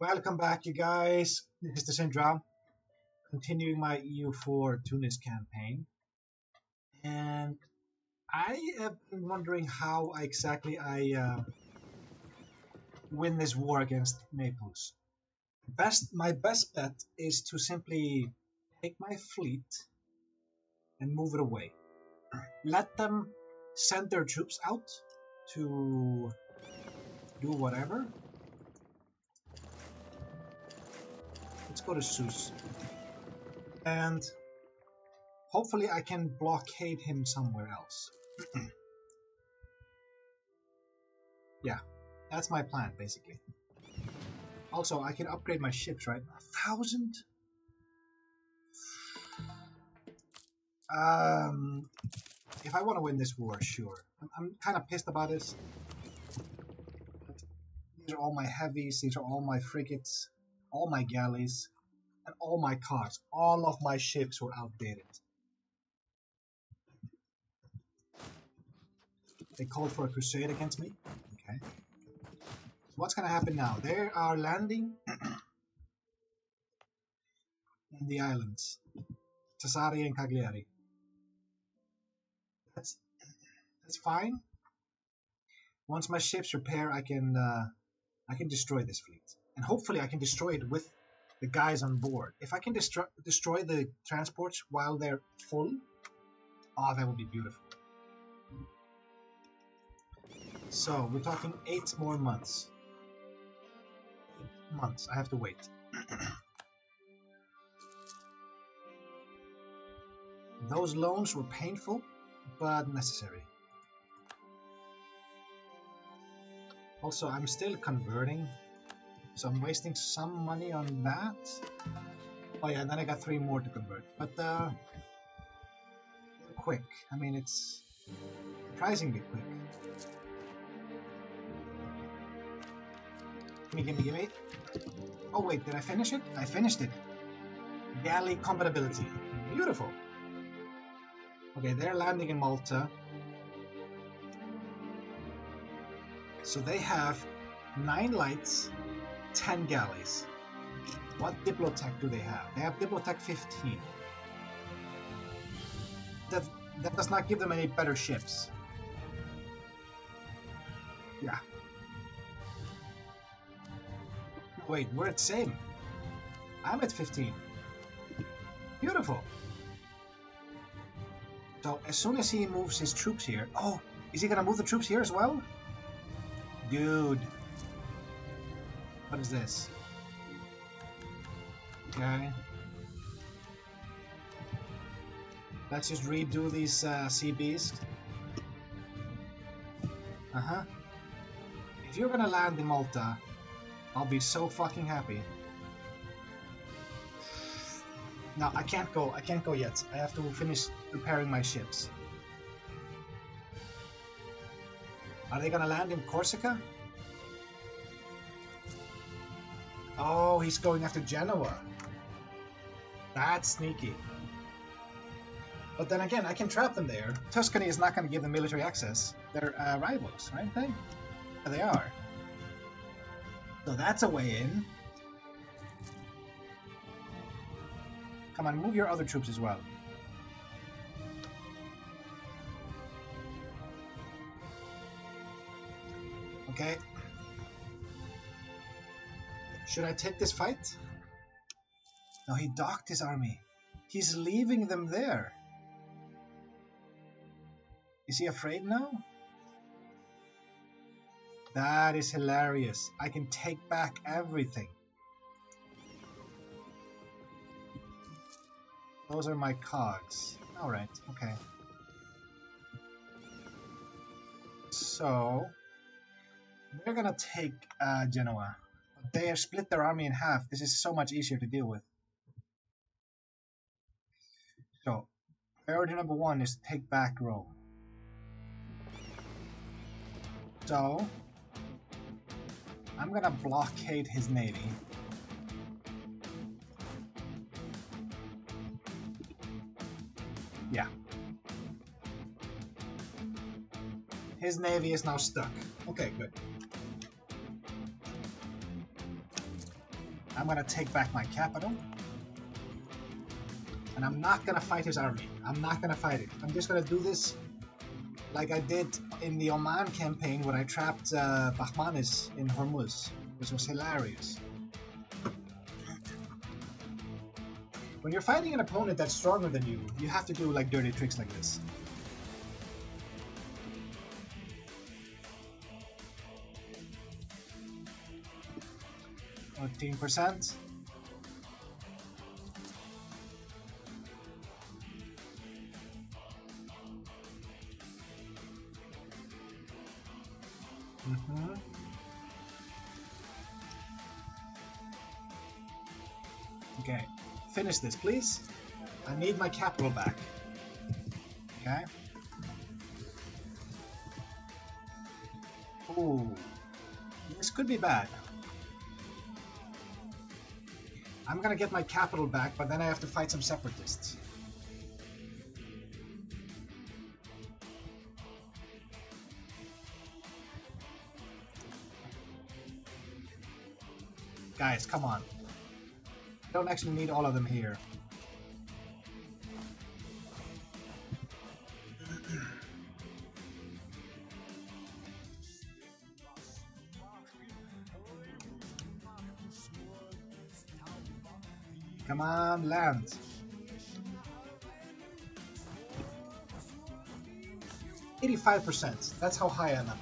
Welcome back, you guys. This is Tesindra, continuing my EU4 Tunis campaign. And I have been wondering how exactly I uh, win this war against Naples. Best, my best bet is to simply take my fleet and move it away. Let them send their troops out to do whatever. Let's go to Zeus. And hopefully I can blockade him somewhere else. yeah, that's my plan basically. Also, I can upgrade my ships, right? A thousand? Um, if I want to win this war, sure. I'm, I'm kind of pissed about this. These are all my heavies, these are all my frigates, all my galleys, and all my cars. All of my ships were outdated. They called for a crusade against me. Okay. So what's going to happen now? They are landing in the islands. Sassari and Cagliari. That's that's fine. Once my ships repair, I can uh, I can destroy this fleet, and hopefully I can destroy it with the guys on board. If I can destroy destroy the transports while they're full, oh, that would be beautiful. So we're talking eight more months. Months. I have to wait. Those loans were painful, but necessary. Also, I'm still converting, so I'm wasting some money on that. Oh yeah, then I got three more to convert, but uh, quick. I mean, it's surprisingly quick. Gimme, gimme, gimme. Oh wait, did I finish it? I finished it. Galley compatibility. Beautiful. Okay, they're landing in Malta. So they have 9 lights, 10 galleys. What Diplotech do they have? They have Diplotech 15. That, that does not give them any better ships. Yeah. Wait, we're at same. I'm at 15. Beautiful. So as soon as he moves his troops here... Oh, is he gonna move the troops here as well? Dude. What is this? Okay. Let's just redo these uh, CBs. Uh-huh. If you're gonna land in Malta, I'll be so fucking happy. No, I can't go. I can't go yet. I have to finish repairing my ships. Are they gonna land in Corsica? Oh, he's going after Genoa. That's sneaky. But then again, I can trap them there. Tuscany is not going to give them military access. They're uh, rivals, right? They? Yeah, they are. So that's a way in. Come on, move your other troops as well. Okay. Should I take this fight? No, he docked his army. He's leaving them there. Is he afraid now? That is hilarious. I can take back everything. Those are my cogs. Alright, okay. So, we're gonna take uh, Genoa. They have split their army in half. This is so much easier to deal with. So, priority number one is take back Rome. So, I'm gonna blockade his navy. Yeah. His navy is now stuck. Okay, good. I'm gonna take back my capital. And I'm not gonna fight his army. I'm not gonna fight it. I'm just gonna do this like I did in the Oman campaign when I trapped uh, Bahmanis in Hormuz, which was hilarious. When you're fighting an opponent that's stronger than you, you have to do like dirty tricks like this. Fourteen percent. Mm-hmm. Okay, finish this, please. I need my capital back. Okay. Ooh, this could be bad. I'm gonna get my capital back, but then I have to fight some separatists. Guys, come on. I don't actually need all of them here. On, land. Eighty-five percent. That's how high I am.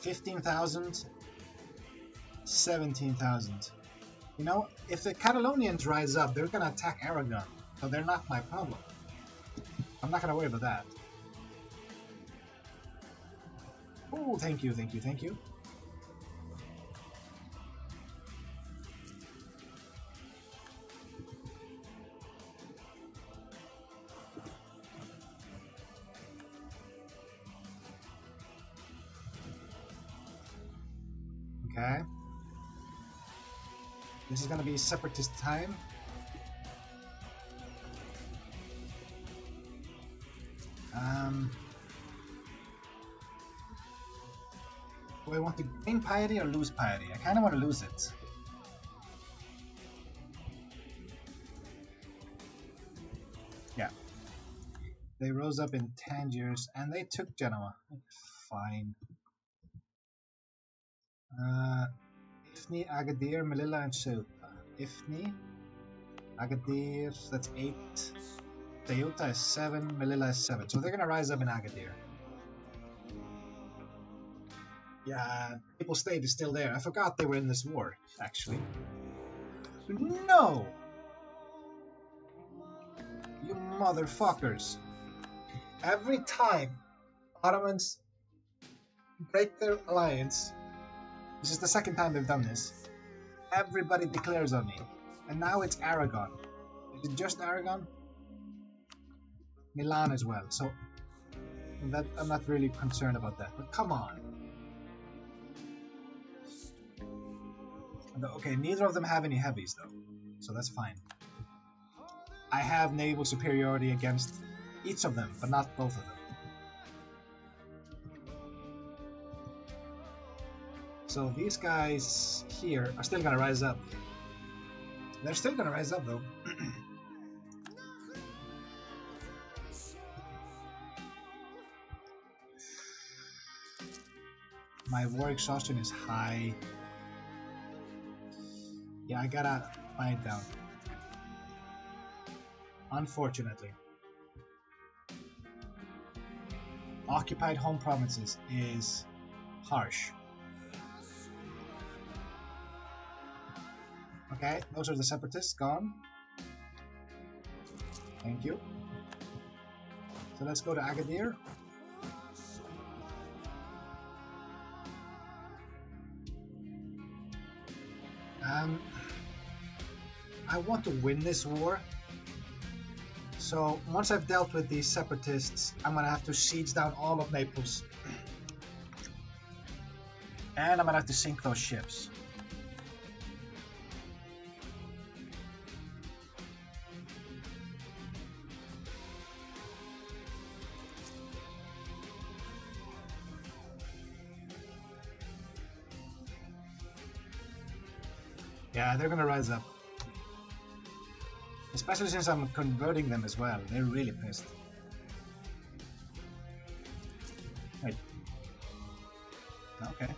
Fifteen thousand. Seventeen thousand. You know, if the Catalonians rise up, they're gonna attack Aragon, so they're not my problem. I'm not gonna worry about that. Oh, thank you, thank you, thank you. Okay. This is gonna be separatist time. Um, do I want to gain piety or lose piety? I kind of want to lose it. Yeah. They rose up in Tangiers and they took Genoa. Fine. Uh, Ifni, Agadir, Melilla, and Ceuta. Ifni, Agadir, that's 8. Ceuta is 7, Melilla is 7. So they're going to rise up in Agadir. Yeah, Papal State is still there. I forgot they were in this war, actually. No! You motherfuckers. Every time Ottomans break their alliance, this is the second time they've done this, everybody declares on me. And now it's Aragon. Is it just Aragon? Milan as well. So that I'm not really concerned about that. But come on. Okay, neither of them have any heavies though, so that's fine. I have naval superiority against each of them, but not both of them. So these guys here are still gonna rise up. They're still gonna rise up though. My war exhaustion is high. Yeah, I gotta buy it down. Unfortunately. Occupied home provinces is harsh. Okay, those are the separatists gone. Thank you. So let's go to Agadir. Um, I want to win this war. So once I've dealt with these separatists, I'm gonna have to siege down all of Naples. And I'm gonna have to sink those ships. They're gonna rise up. Especially since I'm converting them as well. They're really pissed. Wait. Okay.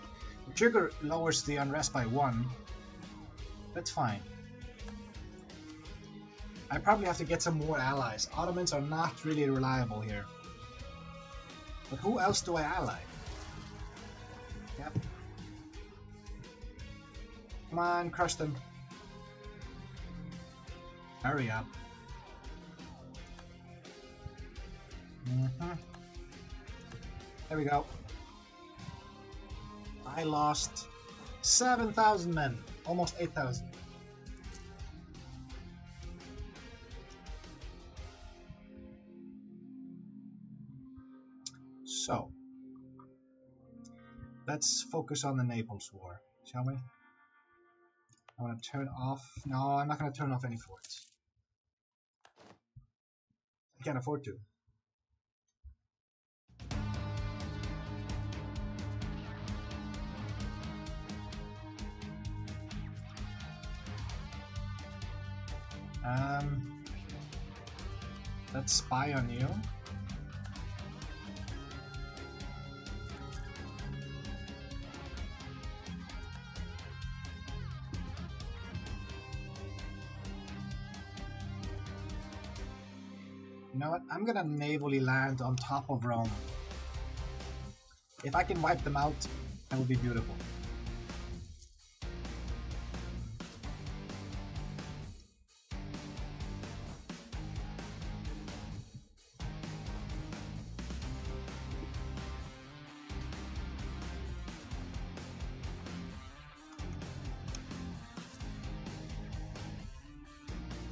The trigger lowers the unrest by one. That's fine. I probably have to get some more allies. Ottomans are not really reliable here. But who else do I ally? Yep. Come on, crush them. Hurry up. Mm -hmm. There we go. I lost 7,000 men. Almost 8,000. So, let's focus on the Naples War, shall we? I want to turn off... No, I'm not going to turn off any forts. I can't afford to. Um, let's spy on you. You know what? I'm gonna navally land on top of Rome. If I can wipe them out, that would be beautiful.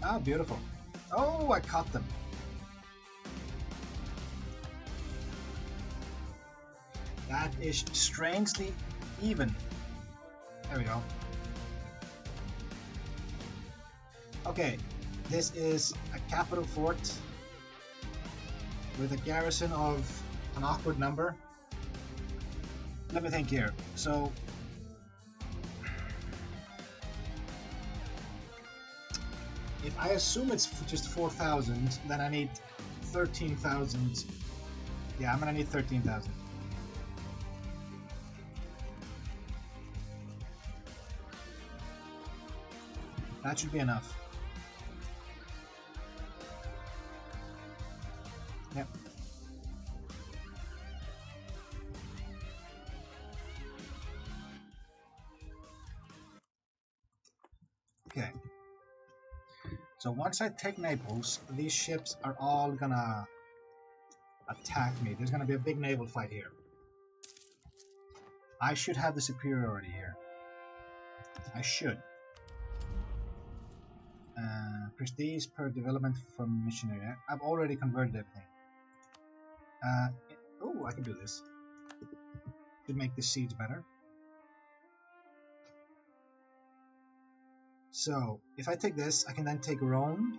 Ah, beautiful. Oh, I caught them. Is strangely even. There we go. Okay, this is a capital fort with a garrison of an awkward number. Let me think here. So, if I assume it's just 4,000, then I need 13,000. Yeah, I'm gonna need 13,000. That should be enough. Yep. Okay. So once I take Naples, these ships are all gonna attack me. There's gonna be a big naval fight here. I should have the superiority here. I should. Uh, prestige per development from missionary. I've already converted everything. Uh, oh, I can do this. Should make the siege better. So, if I take this, I can then take Rome.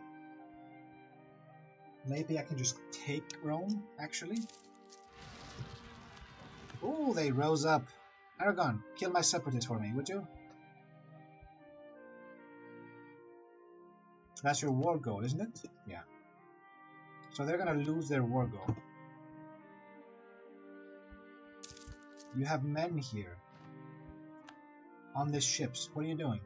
Maybe I can just take Rome, actually. Oh, they rose up. Aragon, kill my separatists for me, would you? That's your war goal, isn't it? Yeah. So they're gonna lose their war goal. You have men here. On these ships. What are you doing?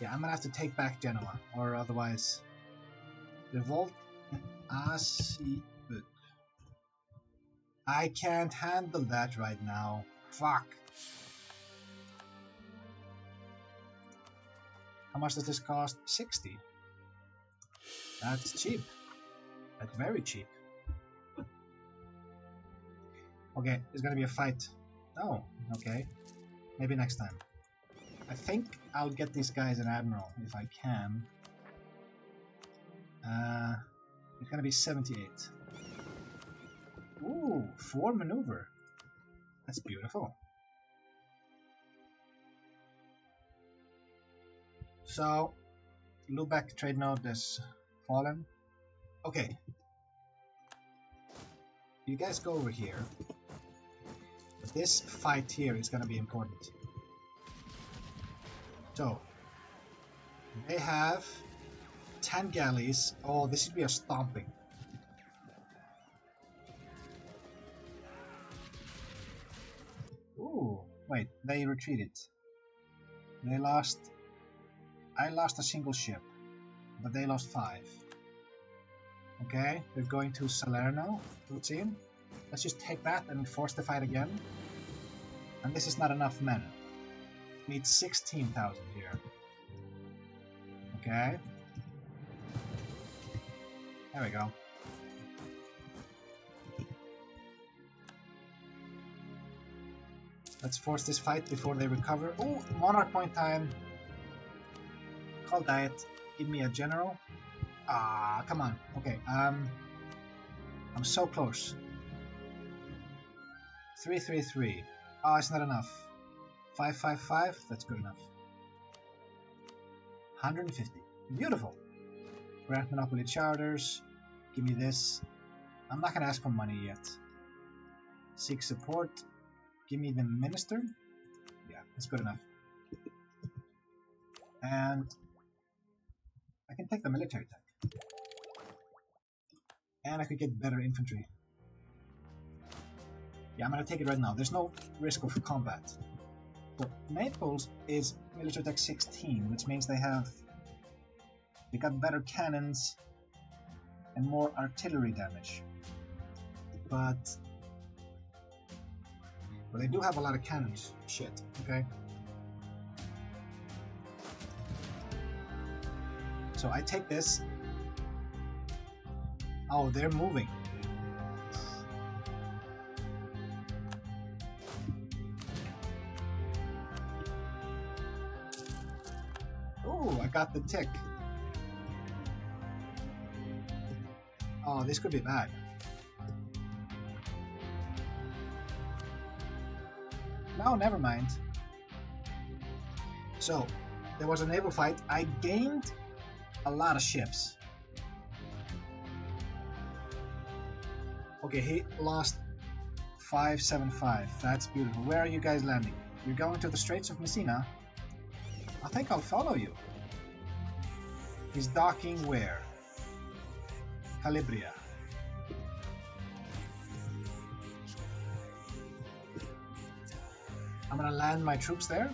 Yeah, I'm gonna have to take back Genoa, or otherwise... Revolt Asibut. I can't handle that right now. Fuck. How much does this cost? 60. That's cheap. That's very cheap. Okay, there's gonna be a fight. Oh, okay. Maybe next time. I think I'll get these guys an admiral if I can. Uh, it's gonna be 78. Ooh, four maneuver. That's beautiful. So, Lubeck trade node is fallen. Okay. you guys go over here. This fight here is gonna be important. So, they have 10 galleys. Oh, this should be a stomping. Wait, they retreated. They lost... I lost a single ship, but they lost five. Okay, they're going to Salerno, seem. Let's just take that and force the fight again. And this is not enough men. We need 16,000 here. Okay. There we go. Let's force this fight before they recover. Oh, Monarch point time. Call diet. Give me a general. Ah, come on. Okay, um... I'm so close. 333. Ah, oh, it's not enough. 555, that's good enough. 150. Beautiful. Grant Monopoly Charters. Give me this. I'm not gonna ask for money yet. Seek support. Give me the Minister. Yeah, that's good enough. And I can take the military tech. And I could get better infantry. Yeah, I'm gonna take it right now. There's no risk of combat. So Naples is military tech 16, which means they have they got better cannons and more artillery damage. But but they do have a lot of cannons. Shit, okay? So I take this Oh, they're moving. Oh, I got the tick. Oh, this could be bad. No, never mind. So, there was a naval fight. I gained a lot of ships. Okay, he lost 575. That's beautiful. Where are you guys landing? You're going to the Straits of Messina? I think I'll follow you. He's docking where? Calabria. I'm gonna land my troops there.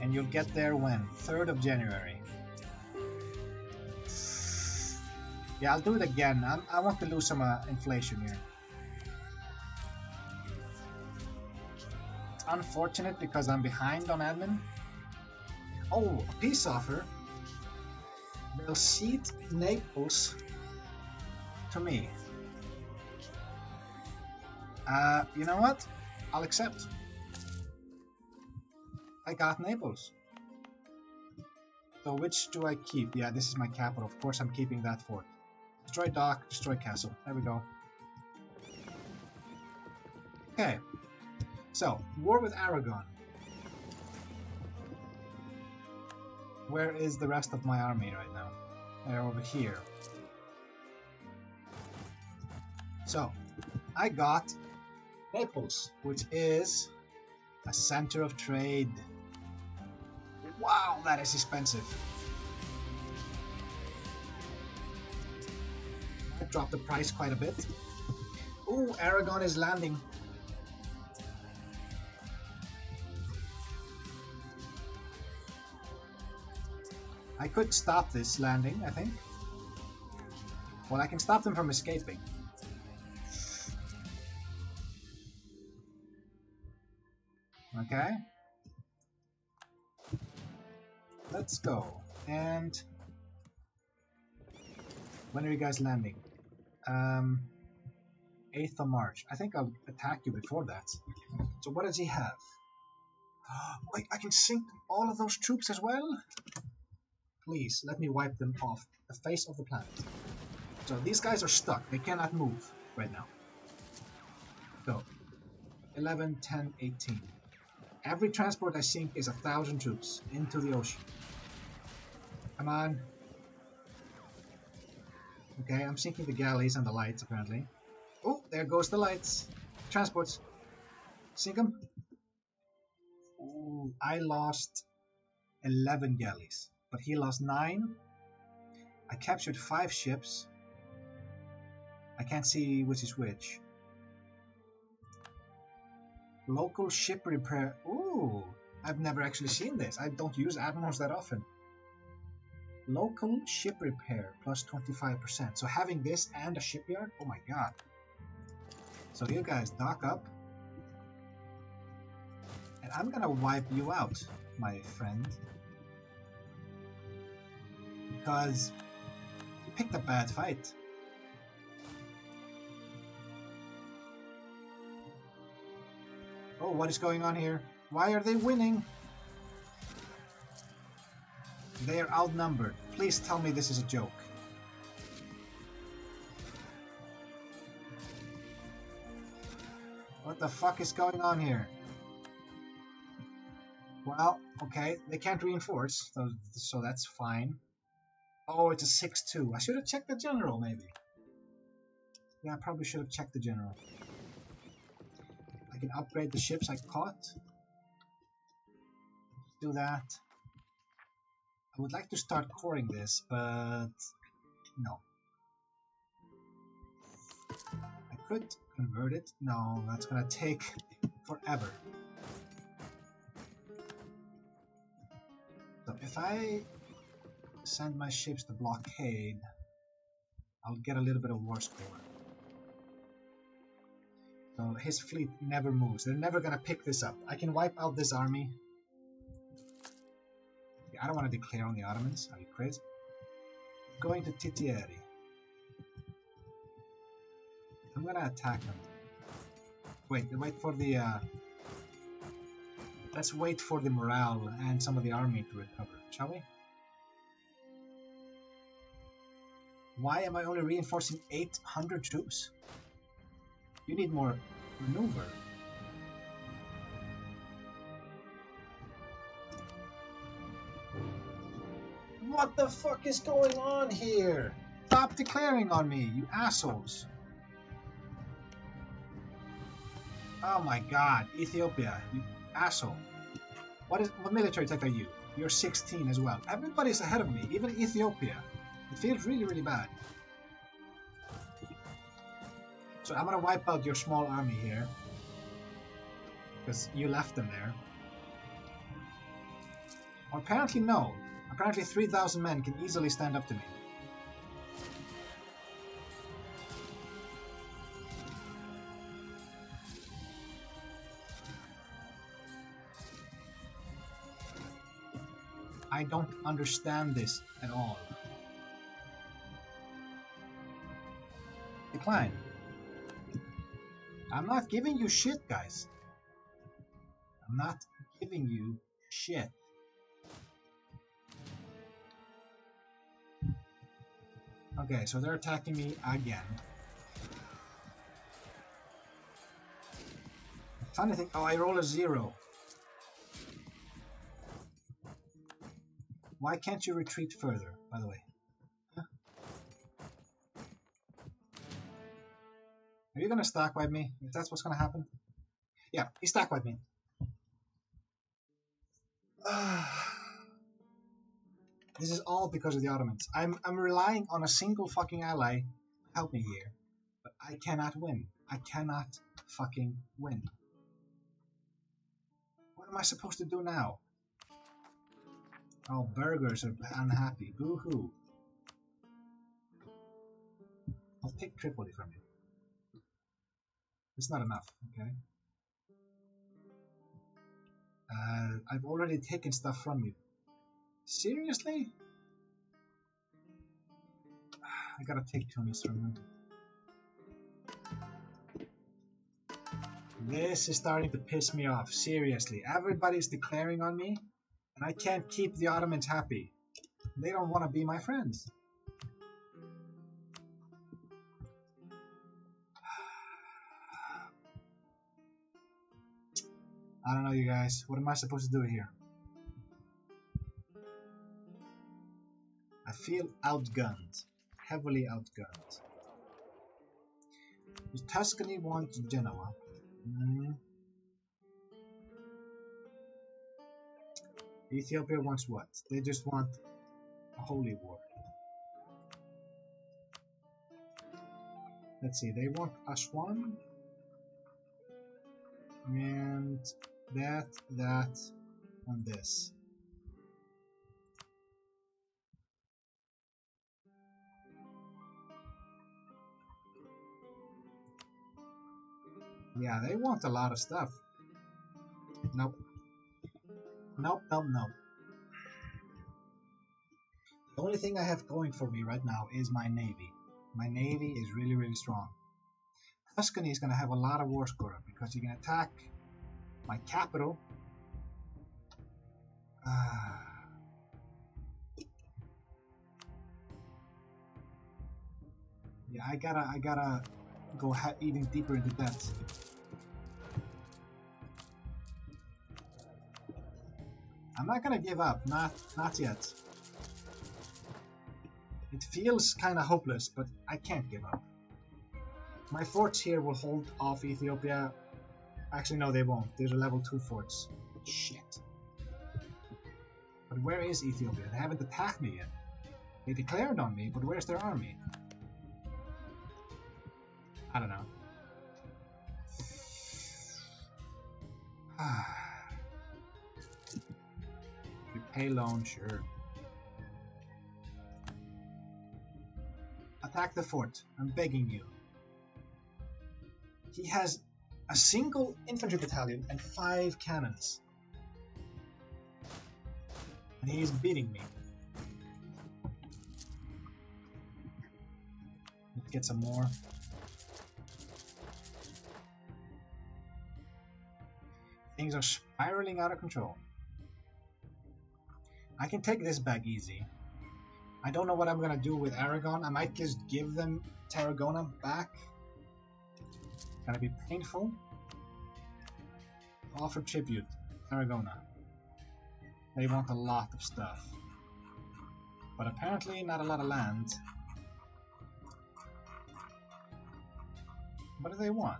And you'll get there when? 3rd of January. Yeah, I'll do it again. I'm, i want to lose some uh, inflation here. It's unfortunate because I'm behind on admin. Oh, a peace offer. They'll cede Naples to me. Uh, you know what? I'll accept. I got Naples. So which do I keep? Yeah, this is my capital. Of course I'm keeping that fort. Destroy dock, destroy castle. There we go. Okay. So, war with Aragon. Where is the rest of my army right now? They're over here. So, I got Naples, which is a center of trade. Wow, that is expensive. I dropped the price quite a bit. Ooh, Aragon is landing. I could stop this landing, I think. Well, I can stop them from escaping. Okay. Let's go. And when are you guys landing? Um, 8th of March. I think I'll attack you before that. So what does he have? Wait, I can sink all of those troops as well? Please, let me wipe them off the face of the planet. So these guys are stuck. They cannot move right now. So, 11, 10, 18. Every transport I sink is a thousand troops into the ocean. Come on. Okay, I'm sinking the galleys and the lights, apparently. Oh, there goes the lights. Transports. Sink them. Ooh, I lost 11 galleys, but he lost 9. I captured 5 ships. I can't see which is which. Local ship repair. Ooh, I've never actually seen this. I don't use admirals that often. Local ship repair plus 25%. So having this and a shipyard, oh my god. So you guys dock up. And I'm gonna wipe you out, my friend. Because you picked a bad fight. Oh, what is going on here? Why are they winning? They are outnumbered. Please tell me this is a joke. What the fuck is going on here? Well, okay, they can't reinforce, so, so that's fine. Oh, it's a 6-2. I should have checked the general, maybe. Yeah, I probably should have checked the general. Can upgrade the ships I caught. Do that. I would like to start coring this, but no. I could convert it. No, that's gonna take forever. So if I send my ships to blockade, I'll get a little bit of war score. So his fleet never moves. They're never gonna pick this up. I can wipe out this army I don't want to declare on the Ottomans. Are you crazy? Going to Titteri. I'm gonna attack them. Wait, wait for the... Uh... Let's wait for the morale and some of the army to recover, shall we? Why am I only reinforcing 800 troops? You need more maneuver. What the fuck is going on here? Stop declaring on me, you assholes. Oh my god, Ethiopia, you asshole. What is what military tech are you? You're 16 as well. Everybody's ahead of me, even Ethiopia. It feels really, really bad. So I'm gonna wipe out your small army here. Because you left them there. Well, apparently no. Apparently 3,000 men can easily stand up to me. I don't understand this at all. Decline. I'm not giving you shit, guys. I'm not giving you shit. Okay, so they're attacking me again. Funny thing, oh, I roll a zero. Why can't you retreat further, by the way? Are you gonna stack wipe me? If that's what's gonna happen? Yeah, he stack wipe me. This is all because of the Ottomans. I'm, I'm relying on a single fucking ally to help me here. But I cannot win. I cannot fucking win. What am I supposed to do now? Oh, burghers are unhappy. Boo-hoo. I'll take Tripoli from you. It's not enough, okay? Uh, I've already taken stuff from you. Seriously? I gotta take Tunis from him. This is starting to piss me off, seriously. Everybody's declaring on me, and I can't keep the Ottomans happy. They don't want to be my friends. I don't know, you guys. What am I supposed to do here? I feel outgunned. Heavily outgunned. Tuscany want Genoa? Mm. Ethiopia wants what? They just want a holy war. Let's see, they want Aswan and that, that, and this. Yeah, they want a lot of stuff. Nope. Nope, nope, nope. The only thing I have going for me right now is my navy. My navy is really, really strong. Tuscany is going to have a lot of war score because he can attack my capital. Uh, yeah, I gotta, I gotta go even deeper into that. I'm not gonna give up, not, not yet. It feels kind of hopeless, but I can't give up. My forts here will hold off Ethiopia. Actually, no, they won't. These are level 2 forts. Shit. But where is Ethiopia? They haven't attacked me yet. They declared on me, but where's their army? I don't know. Repay loan, sure. Attack the fort. I'm begging you. He has a single infantry battalion and five cannons. And he's beating me. Let's get some more. Things are spiraling out of control. I can take this back easy. I don't know what I'm gonna do with Aragon. I might just give them Tarragona back. Gonna be painful. Offer tribute, Tarragona. They want a lot of stuff. But apparently not a lot of land. What do they want?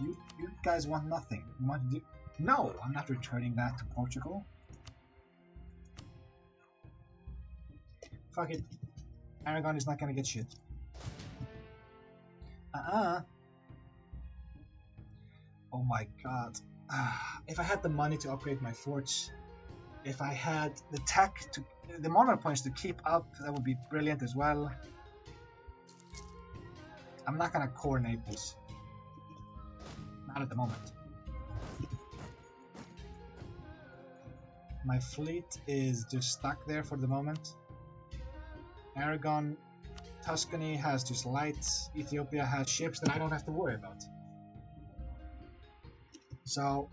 You, you guys want nothing. You want to do... No, I'm not returning that to Portugal. Fuck it. Aragon is not gonna get shit. Uh-uh. Oh my god. Ah, if I had the money to upgrade my forts, if I had the tech to... the monarch points to keep up, that would be brilliant as well. I'm not gonna core Naples. Not at the moment. My fleet is just stuck there for the moment. Aragon, Tuscany has just lights. Ethiopia has ships that I don't have to worry about. So,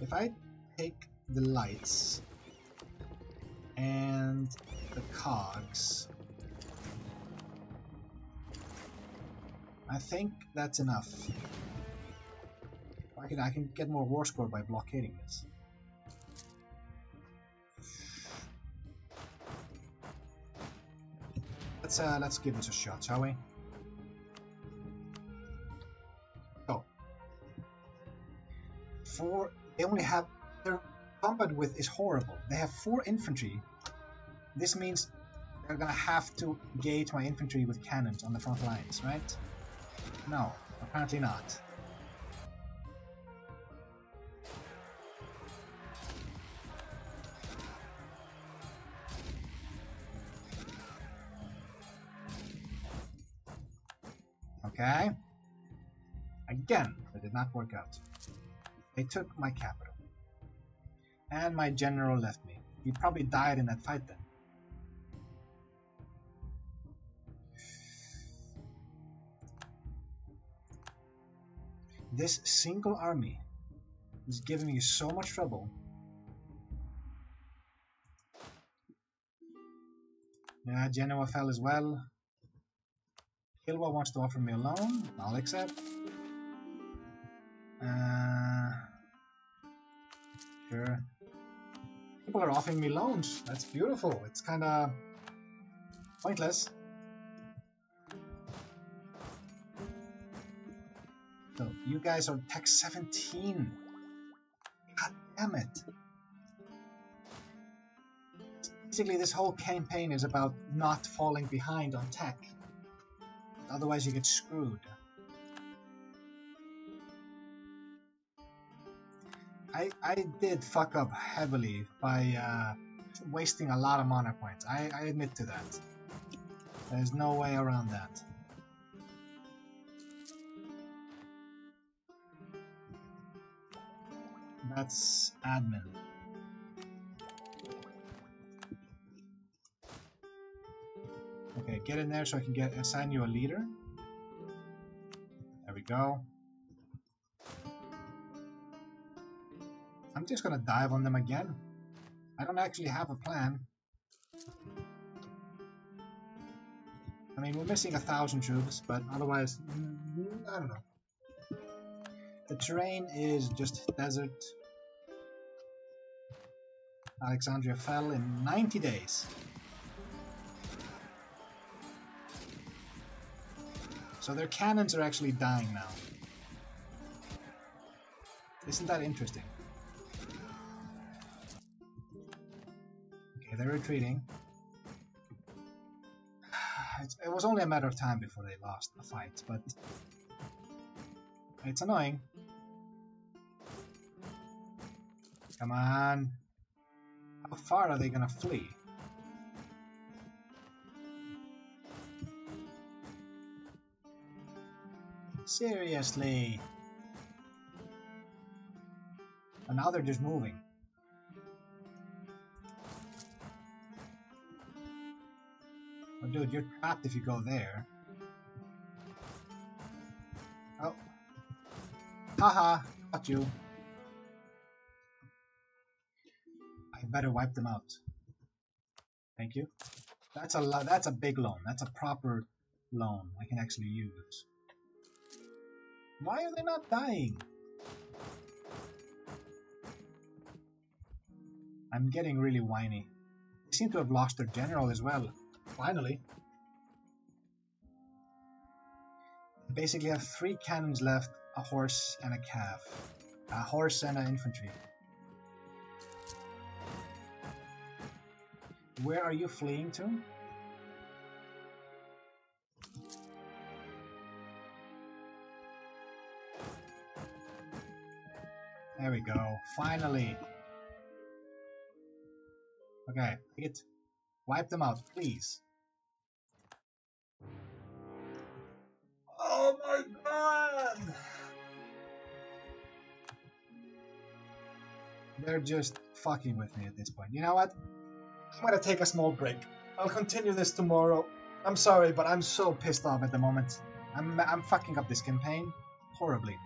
if I take the lights and the cogs I think that's enough. I can I can get more war score by blockading this. Let's uh, let's give this a shot, shall we? Oh, four. They only have their combat width is horrible. They have four infantry. This means they're gonna have to gauge my infantry with cannons on the front lines, right? No, apparently not. Okay. Again, that did not work out. They took my capital. And my general left me. He probably died in that fight then. This single army is giving me so much trouble. Yeah, Genoa fell as well. Kilwa wants to offer me a loan. I'll accept. Uh, sure. People are offering me loans. That's beautiful. It's kind of pointless. So you guys are tech 17. God damn it. Basically, this whole campaign is about not falling behind on tech. Otherwise, you get screwed. I, I did fuck up heavily by uh, wasting a lot of mana points. I, I admit to that. There's no way around that. That's admin. Okay, get in there so I can get assign you a leader. There we go. I'm just gonna dive on them again. I don't actually have a plan. I mean, we're missing a thousand troops, but otherwise, mm, I don't know. The terrain is just desert. Alexandria fell in 90 days. So their cannons are actually dying now. Isn't that interesting? Okay, they're retreating. it was only a matter of time before they lost the fight, but it's annoying. Come on. How far are they gonna flee? Seriously. And now they're just moving. Oh, dude, you're trapped if you go there. Oh. Haha, got you. I better wipe them out. Thank you. That's a that's a big loan. That's a proper loan I can actually use. Why are they not dying? I'm getting really whiny. They seem to have lost their general as well. Finally. Basically have three cannons left, a horse and a calf. A horse and an infantry. Where are you fleeing to? There we go. Finally. Okay, it. Wipe them out, please. Oh my god! They're just fucking with me at this point. You know what? I'm gonna take a small break. I'll continue this tomorrow. I'm sorry, but I'm so pissed off at the moment. I'm, I'm fucking up this campaign horribly.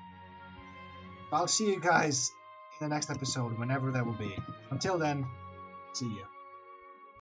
I'll see you guys in the next episode, whenever that will be. Until then, see you.